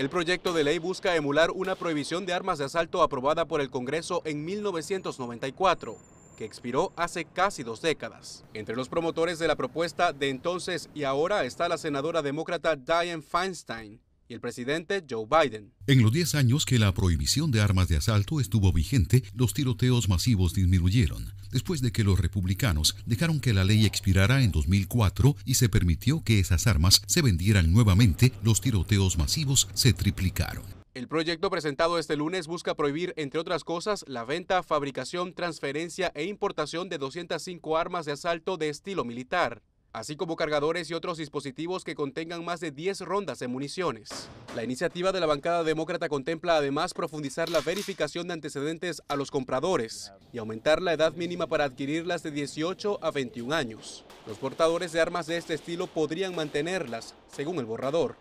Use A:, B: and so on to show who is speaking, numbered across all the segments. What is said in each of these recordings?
A: El proyecto de ley busca emular una prohibición de armas de asalto aprobada por el Congreso en 1994 que expiró hace casi dos décadas. Entre los promotores de la propuesta de entonces y ahora está la senadora demócrata Dianne Feinstein, y el presidente Joe Biden.
B: En los 10 años que la prohibición de armas de asalto estuvo vigente, los tiroteos masivos disminuyeron, después de que los republicanos dejaron que la ley expirara en 2004 y se permitió que esas armas se vendieran nuevamente, los tiroteos masivos se triplicaron.
A: El proyecto presentado este lunes busca prohibir, entre otras cosas, la venta, fabricación, transferencia e importación de 205 armas de asalto de estilo militar así como cargadores y otros dispositivos que contengan más de 10 rondas de municiones. La iniciativa de la bancada demócrata contempla además profundizar la verificación de antecedentes a los compradores y aumentar la edad mínima para adquirirlas de 18 a 21 años. Los portadores de armas de este estilo podrían mantenerlas, según el borrador.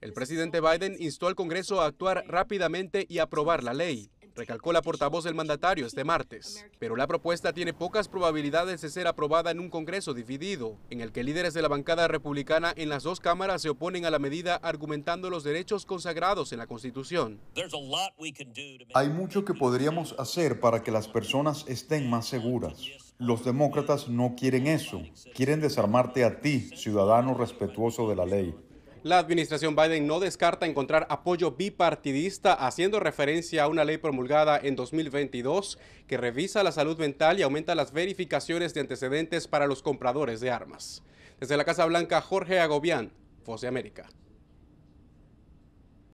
A: El presidente Biden instó al Congreso a actuar rápidamente y aprobar la ley recalcó la portavoz del mandatario este martes. Pero la propuesta tiene pocas probabilidades de ser aprobada en un Congreso dividido, en el que líderes de la bancada republicana en las dos cámaras se oponen a la medida argumentando los derechos consagrados en la Constitución.
C: Hay mucho que podríamos hacer para que las personas estén más seguras. Los demócratas no quieren eso. Quieren desarmarte a ti, ciudadano respetuoso de la ley.
A: La administración Biden no descarta encontrar apoyo bipartidista haciendo referencia a una ley promulgada en 2022 que revisa la salud mental y aumenta las verificaciones de antecedentes para los compradores de armas. Desde la Casa Blanca, Jorge Agobián, Voz de América.